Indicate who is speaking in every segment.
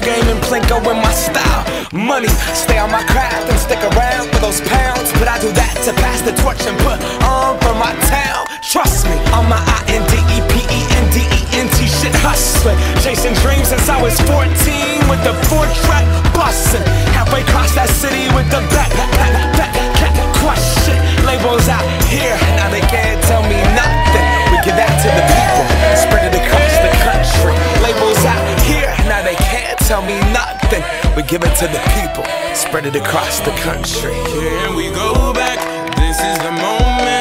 Speaker 1: game and Plinko in my style. Money, stay on my craft and stick around for those pounds. But I do that to pass the torch and put on for my town. Trust me, on my I N D E P E N D E N T shit hustling. Chasing dreams since I was 14 with the four track. give it to the people, spread it across the country.
Speaker 2: Can we go back? This is the moment.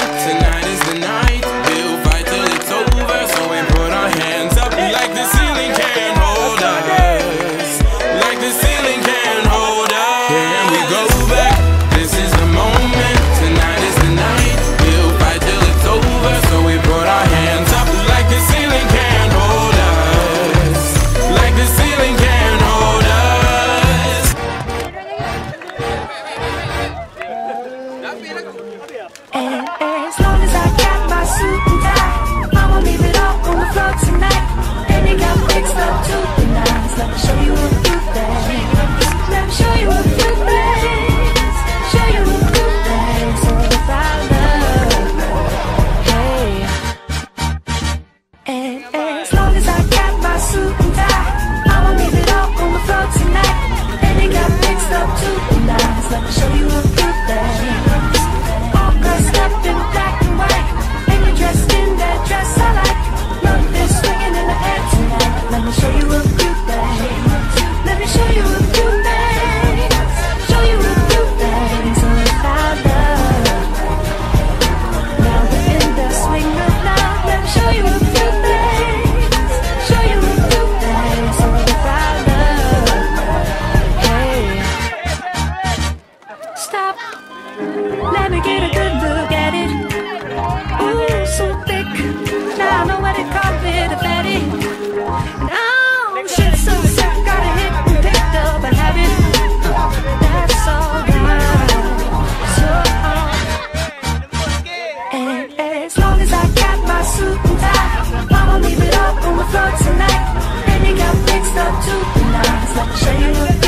Speaker 3: to die. Mama, leave it up on the floor tonight. And it got fixed up to the. Let me show you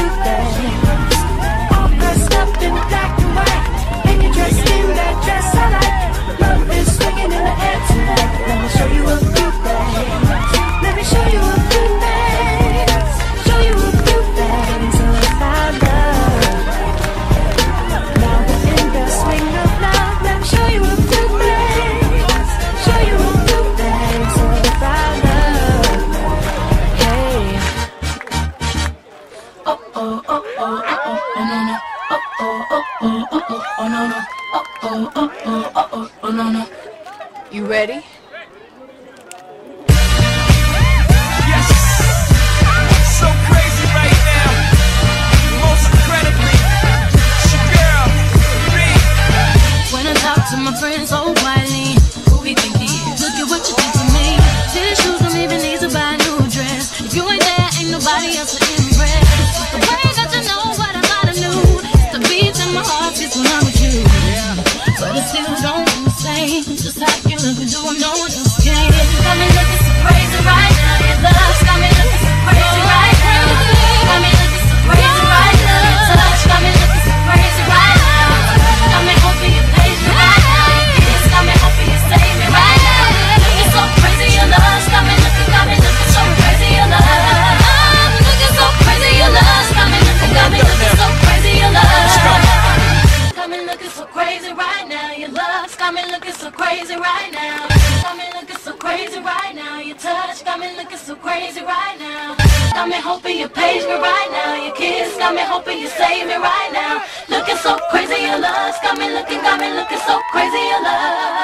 Speaker 3: oh, oh, oh, no, no. Oh, oh, oh, oh, oh, oh, no, no.
Speaker 4: You ready?
Speaker 5: same. Just like you look, do I know you? looking so crazy right now. Got me looking so crazy right now. Your touch got me looking so crazy right now. Got me hoping you page me right now. Your kiss got me hoping you save me right now. Looking so crazy, your love's got me looking, got me looking so crazy, your love.